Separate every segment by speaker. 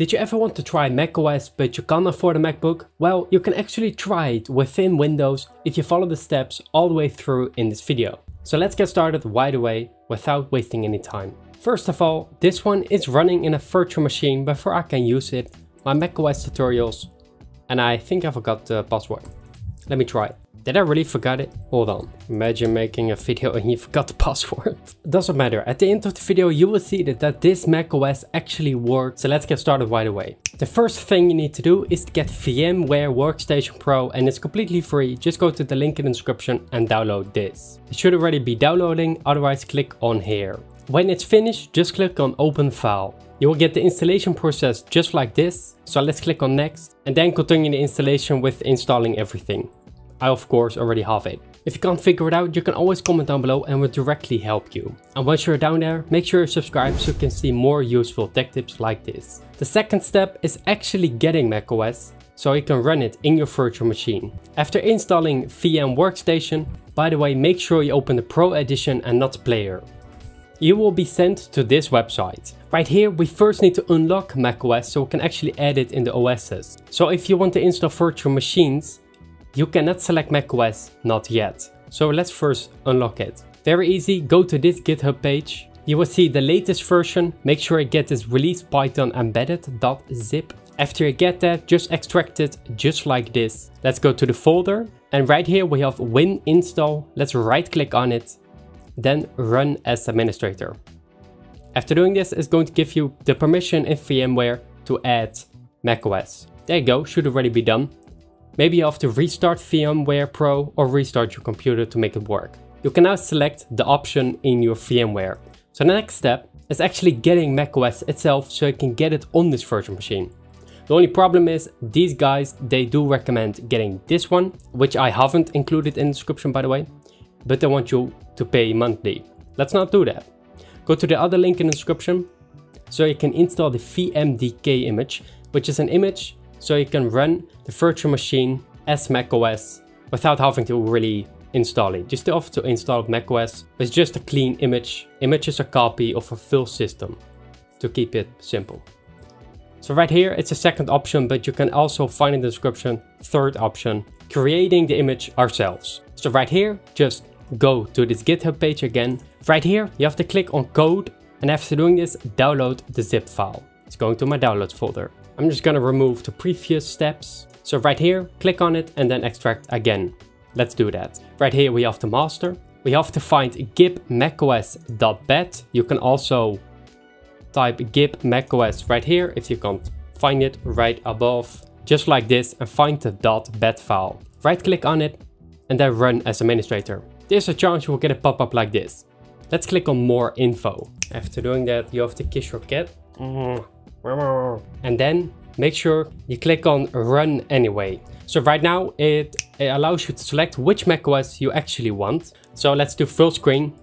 Speaker 1: Did you ever want to try macOS but you can't afford a MacBook? Well, you can actually try it within Windows if you follow the steps all the way through in this video. So let's get started right away without wasting any time. First of all, this one is running in a virtual machine before I can use it, my macOS tutorials, and I think I forgot the password. Let me try it. Did I really forget it? Hold on. Imagine making a video and you forgot the password. Doesn't matter. At the end of the video, you will see that, that this macOS actually works. So let's get started right away. The first thing you need to do is to get VMware Workstation Pro and it's completely free. Just go to the link in the description and download this. It should already be downloading, otherwise click on here. When it's finished, just click on open file. You will get the installation process just like this. So let's click on next and then continue the installation with installing everything. I of course already have it. If you can't figure it out, you can always comment down below and we'll directly help you. And once you're down there, make sure you subscribe so you can see more useful tech tips like this. The second step is actually getting macOS so you can run it in your virtual machine. After installing VM Workstation, by the way, make sure you open the Pro Edition and not Player. You will be sent to this website. Right here, we first need to unlock macOS so we can actually add it in the OSs. So if you want to install virtual machines, you cannot select macOS, not yet. So let's first unlock it. Very easy, go to this GitHub page. You will see the latest version. Make sure you get this release python embedded.zip. After you get that, just extract it just like this. Let's go to the folder. And right here we have win install. Let's right click on it. Then run as administrator. After doing this, it's going to give you the permission in VMware to add macOS. There you go, should already be done. Maybe you have to restart VMware Pro or restart your computer to make it work. You can now select the option in your VMware. So the next step is actually getting macOS itself so you can get it on this virtual machine. The only problem is these guys, they do recommend getting this one, which I haven't included in the description by the way, but they want you to pay monthly. Let's not do that. Go to the other link in the description so you can install the VMDK image, which is an image so you can run the virtual machine as macOS without having to really install it. Just have to install macOS It's just a clean image. Image is a copy of a full system to keep it simple. So right here, it's a second option, but you can also find in the description, third option, creating the image ourselves. So right here, just go to this GitHub page again. Right here, you have to click on code. And after doing this, download the zip file. It's going to my downloads folder. I'm just gonna remove the previous steps. So right here, click on it and then extract again. Let's do that. Right here we have the master. We have to find gib macOS.bat. You can also type gib macOS right here if you can't find it right above. Just like this and find the .bat file. Right click on it and then run as administrator. There's a chance you will get a pop-up like this. Let's click on more info. After doing that, you have to kiss your cat. Mm. And then make sure you click on run anyway. So right now it, it allows you to select which macOS you actually want. So let's do full screen.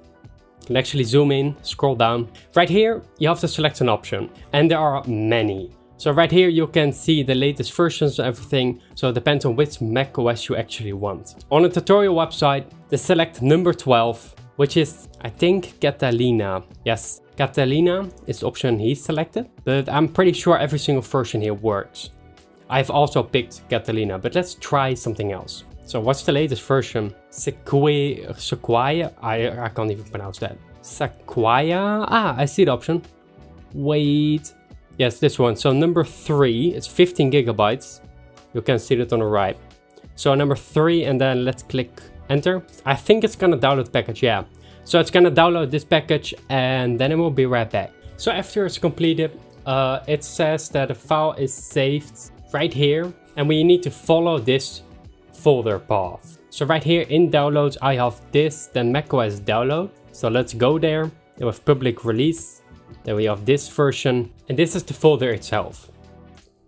Speaker 1: You can actually zoom in, scroll down. Right here, you have to select an option and there are many. So right here you can see the latest versions of everything, so it depends on which macOS you actually want. On the tutorial website, the select number 12, which is, I think, Catalina. Yes, Catalina is the option he selected, but I'm pretty sure every single version here works. I've also picked Catalina, but let's try something else. So what's the latest version? Sequoia, Sequoia? I, I can't even pronounce that. Sequoia? Ah, I see the option. Wait. Yes, this one. So number three, it's 15 gigabytes. You can see it on the right. So number three, and then let's click enter. I think it's gonna download package, yeah. So it's gonna download this package and then it will be right back. So after it's completed, uh, it says that the file is saved right here and we need to follow this folder path. So right here in downloads, I have this, then macOS download. So let's go there with public release. Then we have this version and this is the folder itself.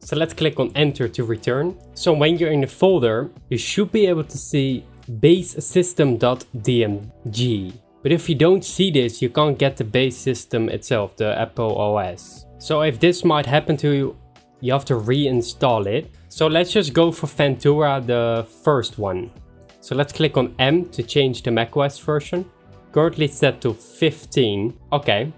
Speaker 1: So let's click on enter to return. So when you're in the folder, you should be able to see base. But if you don't see this, you can't get the base system itself, the Apple OS. So if this might happen to you, you have to reinstall it. So let's just go for Ventura, the first one. So let's click on M to change the macOS version. Currently set to 15. Okay.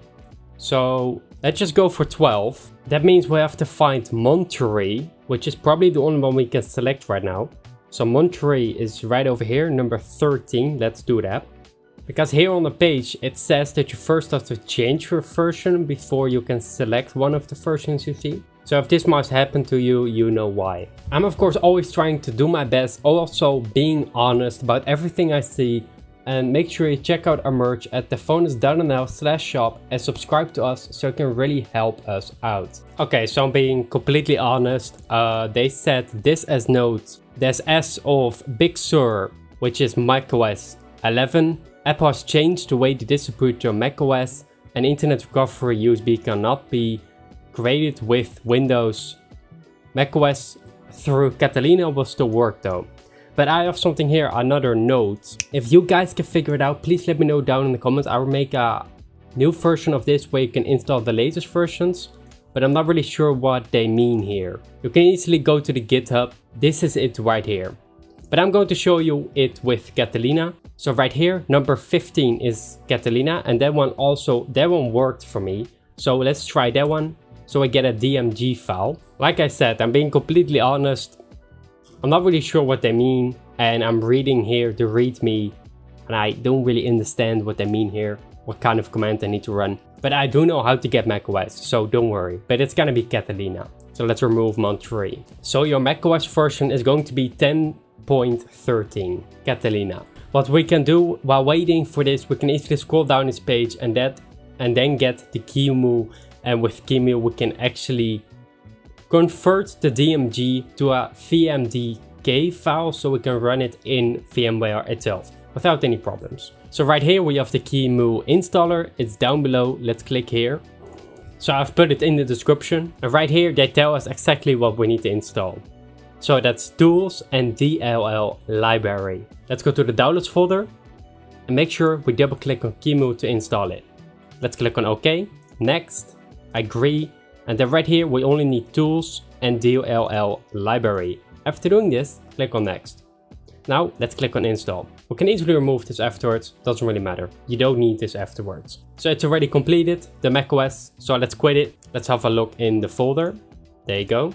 Speaker 1: So let's just go for 12. That means we have to find Monterey, which is probably the only one we can select right now. So Monterey is right over here, number 13. Let's do that. Because here on the page, it says that you first have to change your version before you can select one of the versions you see. So if this must happen to you, you know why. I'm of course always trying to do my best, also being honest about everything I see and make sure you check out our merch at dyfonus.nl slash shop and subscribe to us so you can really help us out. Okay, so I'm being completely honest. Uh, they said this as notes. There's S of Big Sur, which is macOS 11. Apple has changed the way they distribute your macOS and Internet Recovery USB cannot be created with Windows. macOS through Catalina will still work though. But I have something here, another note. If you guys can figure it out, please let me know down in the comments. I will make a new version of this where you can install the latest versions. But I'm not really sure what they mean here. You can easily go to the GitHub. This is it right here. But I'm going to show you it with Catalina. So right here, number 15 is Catalina. And that one also, that one worked for me. So let's try that one. So I get a DMG file. Like I said, I'm being completely honest. I'm not really sure what they mean and I'm reading here the readme and I don't really understand what they mean here, what kind of command I need to run. But I do know how to get macOS, so don't worry. But it's gonna be Catalina. So let's remove Monterey. So your macOS version is going to be 10.13 Catalina. What we can do while waiting for this, we can easily scroll down this page and that and then get the QEMU and with QEMU we can actually convert the DMG to a VMDK file so we can run it in VMware itself without any problems. So right here we have the QEMU installer, it's down below, let's click here. So I've put it in the description and right here they tell us exactly what we need to install. So that's tools and DLL library. Let's go to the downloads folder and make sure we double click on QEMU to install it. Let's click on OK, next, agree, and then right here, we only need tools and DLL library. After doing this, click on next. Now let's click on install. We can easily remove this afterwards, doesn't really matter. You don't need this afterwards. So it's already completed, the macOS, so let's quit it. Let's have a look in the folder. There you go.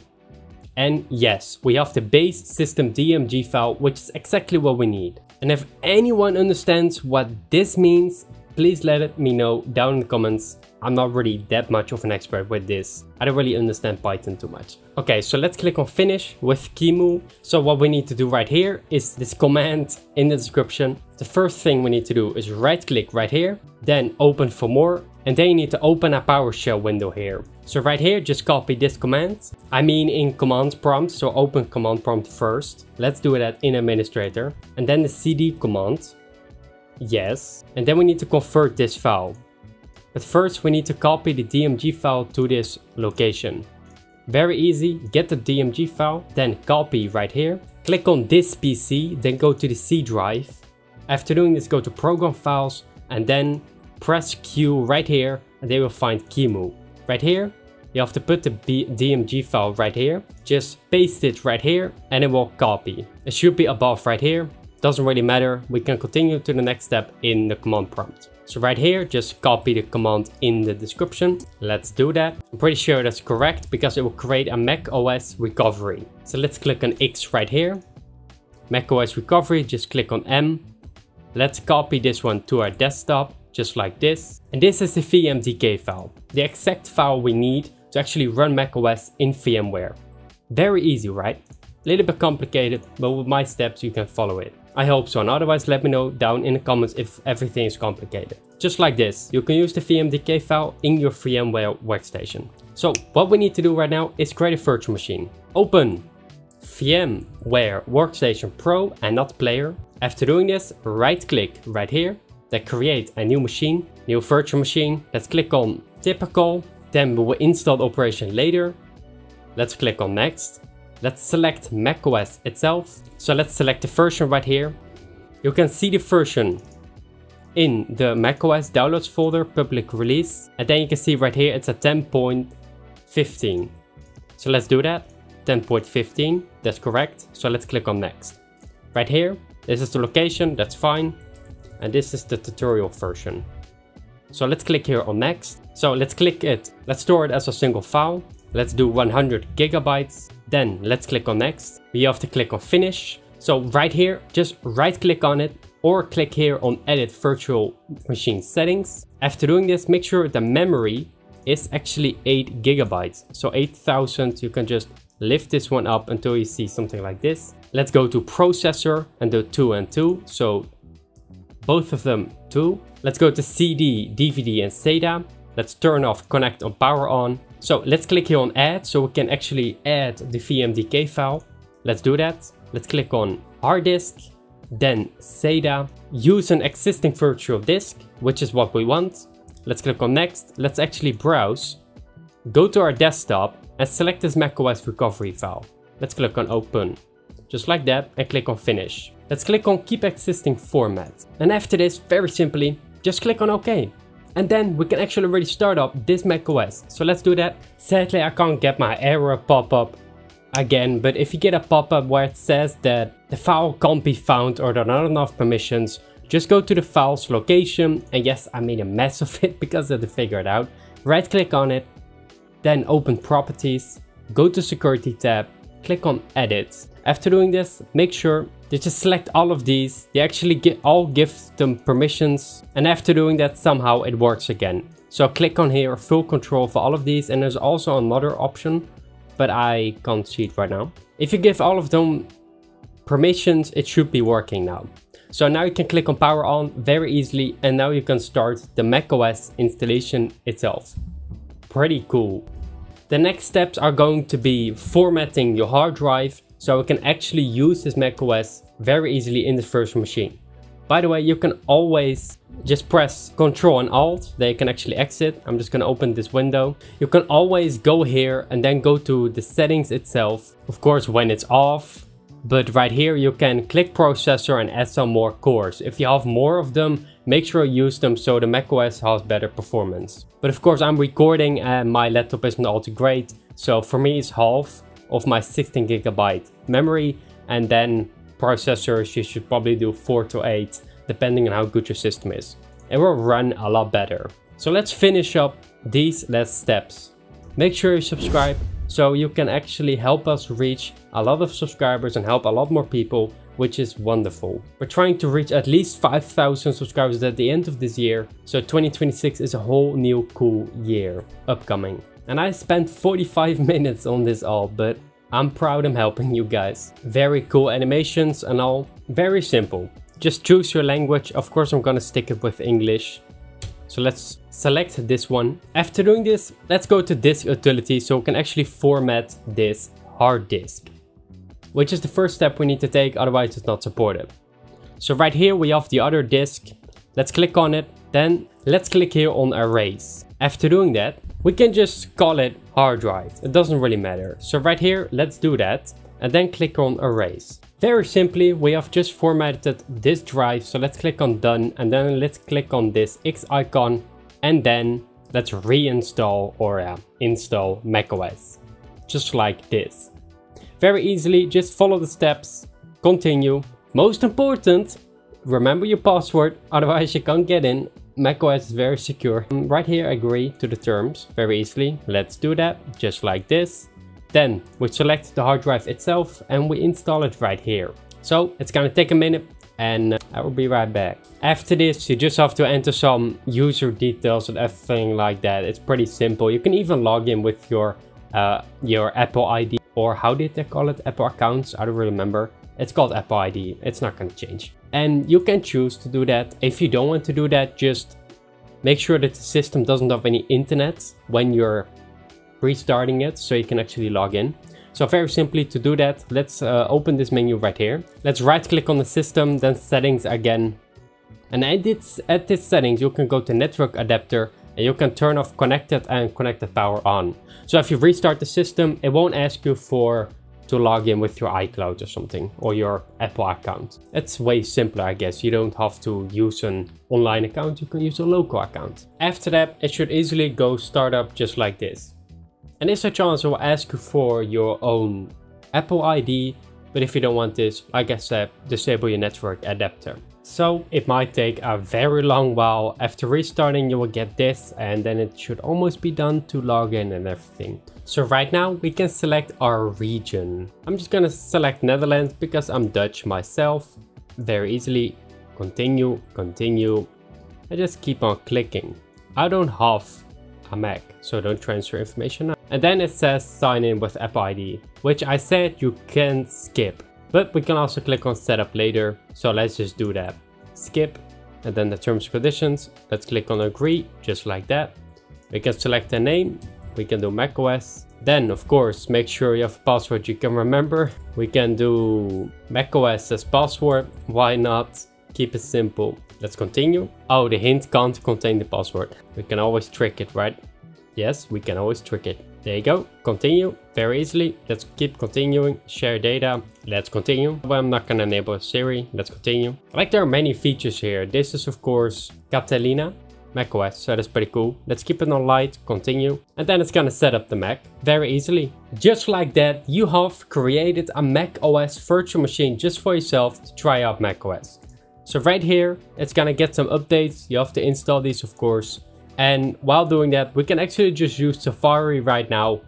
Speaker 1: And yes, we have the base system DMG file, which is exactly what we need. And if anyone understands what this means, please let me know down in the comments. I'm not really that much of an expert with this. I don't really understand Python too much. Okay, so let's click on finish with QEMU. So what we need to do right here is this command in the description. The first thing we need to do is right click right here, then open for more, and then you need to open a PowerShell window here. So right here, just copy this command. I mean in command prompt, so open command prompt first. Let's do that in administrator. And then the cd command. Yes. And then we need to convert this file. But first we need to copy the DMG file to this location. Very easy, get the DMG file, then copy right here. Click on this PC, then go to the C drive. After doing this, go to program files and then press Q right here and they will find QEMU. Right here, you have to put the B DMG file right here. Just paste it right here and it will copy. It should be above right here doesn't really matter, we can continue to the next step in the command prompt. So right here, just copy the command in the description. Let's do that. I'm pretty sure that's correct because it will create a Mac OS recovery. So let's click on X right here. Mac OS recovery, just click on M. Let's copy this one to our desktop, just like this. And this is the VMDK file, the exact file we need to actually run Mac OS in VMware. Very easy, right? A little bit complicated, but with my steps you can follow it. I hope so and otherwise let me know down in the comments if everything is complicated. Just like this, you can use the VMDK file in your VMware workstation. So what we need to do right now is create a virtual machine. Open VMware Workstation Pro and not Player. After doing this, right click right here, then create a new machine, new virtual machine. Let's click on typical, then we will install the operation later. Let's click on next. Let's select macOS itself. So let's select the version right here. You can see the version in the macOS downloads folder, public release. And then you can see right here, it's a 10.15. So let's do that. 10.15, that's correct. So let's click on next. Right here, this is the location, that's fine. And this is the tutorial version. So let's click here on next. So let's click it. Let's store it as a single file. Let's do 100 gigabytes. Then let's click on next. We have to click on finish. So right here, just right click on it or click here on edit virtual machine settings. After doing this, make sure the memory is actually 8 gigabytes. So 8000, you can just lift this one up until you see something like this. Let's go to processor and do 2 and 2. So both of them 2. Let's go to CD, DVD and SATA. Let's turn off connect on power on. So let's click here on add so we can actually add the VMDK file. Let's do that. Let's click on hard disk, then SATA. Use an existing virtual disk, which is what we want. Let's click on next. Let's actually browse. Go to our desktop and select this macOS recovery file. Let's click on open. Just like that and click on finish. Let's click on keep existing format. And after this, very simply, just click on OK. And then we can actually already start up this macOS. So let's do that. Sadly, I can't get my error pop-up again, but if you get a pop-up where it says that the file can't be found or there are not enough permissions, just go to the file's location. And yes, I made a mess of it because I had to figure it out. Right click on it, then open properties, go to security tab, click on edit. After doing this, make sure that just select all of these. They actually get all give them permissions. And after doing that, somehow it works again. So click on here, full control for all of these. And there's also another option, but I can't see it right now. If you give all of them permissions, it should be working now. So now you can click on power on very easily and now you can start the macOS installation itself. Pretty cool. The next steps are going to be formatting your hard drive so we can actually use this macOS very easily in this virtual machine. By the way, you can always just press Ctrl and Alt, they can actually exit. I'm just gonna open this window. You can always go here and then go to the settings itself. Of course, when it's off, but right here you can click processor and add some more cores. If you have more of them, make sure you use them so the macOS has better performance. But of course I'm recording and my laptop isn't all too great. So for me it's half of my 16 gigabyte memory and then processors you should probably do 4 to 8 depending on how good your system is. It will run a lot better. So let's finish up these last steps. Make sure you subscribe so you can actually help us reach a lot of subscribers and help a lot more people, which is wonderful. We're trying to reach at least 5,000 subscribers at the end of this year, so 2026 is a whole new cool year upcoming. And I spent 45 minutes on this all, but I'm proud I'm helping you guys. Very cool animations and all, very simple. Just choose your language, of course I'm gonna stick it with English. So let's select this one. After doing this, let's go to disk utility so we can actually format this hard disk. Which is the first step we need to take, otherwise it's not supported. So right here we have the other disk. Let's click on it. Then let's click here on erase. After doing that, we can just call it hard drive. It doesn't really matter. So right here, let's do that. And then click on erase. Very simply, we have just formatted this drive. So let's click on done and then let's click on this X icon and then let's reinstall or uh, install macOS. Just like this. Very easily, just follow the steps, continue. Most important, remember your password, otherwise you can't get in. macOS is very secure. Right here, agree to the terms very easily. Let's do that, just like this. Then we select the hard drive itself and we install it right here. So it's gonna take a minute and I will be right back. After this, you just have to enter some user details and everything like that. It's pretty simple. You can even log in with your uh, your Apple ID or how did they call it? Apple accounts? I don't remember. It's called Apple ID. It's not gonna change. And you can choose to do that. If you don't want to do that, just make sure that the system doesn't have any internet when you're restarting it so you can actually log in. So very simply to do that, let's uh, open this menu right here. Let's right click on the system, then settings again. And at this, at this settings, you can go to network adapter and you can turn off connected and connected power on. So if you restart the system, it won't ask you for to log in with your iCloud or something or your Apple account. It's way simpler, I guess. You don't have to use an online account, you can use a local account. After that, it should easily go start up just like this. And this chance it will ask you for your own Apple ID, but if you don't want this, like I said, disable your network adapter. So it might take a very long while. After restarting, you will get this and then it should almost be done to log in and everything. So right now we can select our region. I'm just gonna select Netherlands because I'm Dutch myself. Very easily. Continue, continue. And just keep on clicking. I don't have a Mac, so don't transfer information. And then it says sign in with Apple ID, which I said you can skip. But we can also click on setup later. So let's just do that. Skip and then the terms and conditions. Let's click on agree, just like that. We can select a name. We can do macOS. Then, of course, make sure you have a password you can remember. We can do macOS as password. Why not? Keep it simple. Let's continue. Oh, the hint can't contain the password. We can always trick it, right? Yes, we can always trick it. There you go. Continue very easily. Let's keep continuing. Share data. Let's continue. Well, I'm not going to enable Siri. Let's continue. Like there are many features here. This is of course Catalina macOS, so that's pretty cool. Let's keep it on light, continue, and then it's gonna set up the Mac very easily. Just like that, you have created a Mac OS virtual machine just for yourself to try out macOS. So right here, it's gonna get some updates. You have to install these, of course. And while doing that, we can actually just use Safari right now,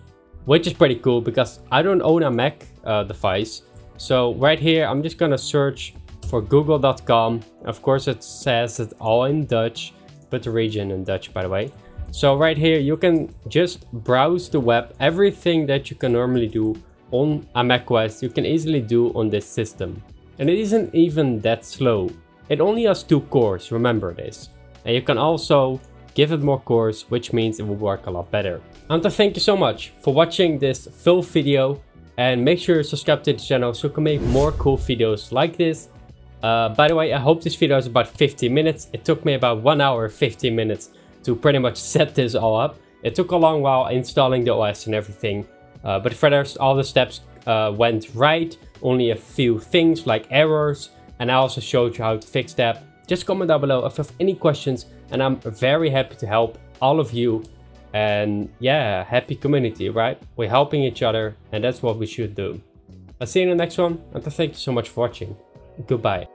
Speaker 1: which is pretty cool because I don't own a Mac uh, device. So right here, I'm just gonna search for google.com. Of course, it says it all in Dutch, but the region in Dutch, by the way. So right here, you can just browse the web. Everything that you can normally do on a macOS, you can easily do on this system. And it isn't even that slow. It only has two cores, remember this. And you can also give it more cores, which means it will work a lot better. And to thank you so much for watching this full video and make sure you subscribe to the channel so I can make more cool videos like this. Uh, by the way, I hope this video is about 15 minutes. It took me about 1 hour 15 minutes to pretty much set this all up. It took a long while installing the OS and everything. Uh, but for rest, all the steps uh, went right. Only a few things like errors. And I also showed you how to fix that. Just comment down below if you have any questions and I'm very happy to help all of you and yeah happy community right we're helping each other and that's what we should do i'll see you in the next one and thank you so much for watching goodbye